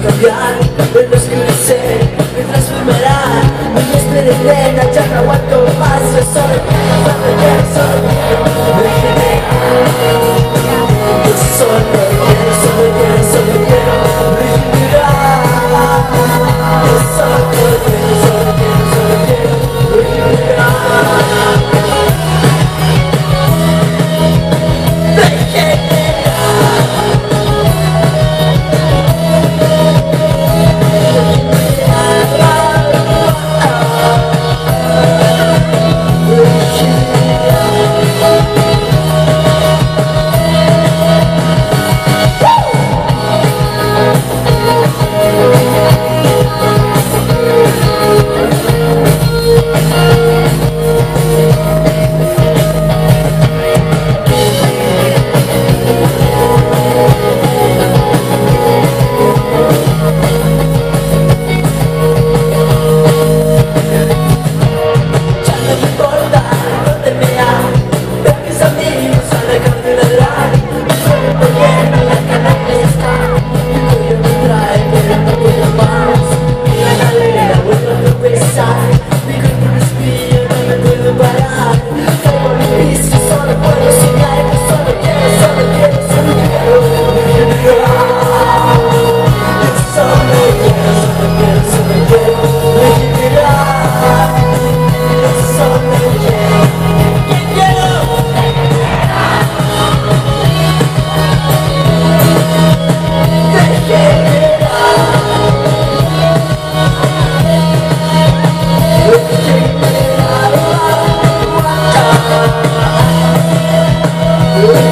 cambiar.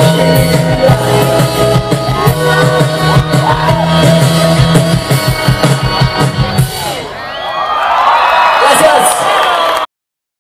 Yeah.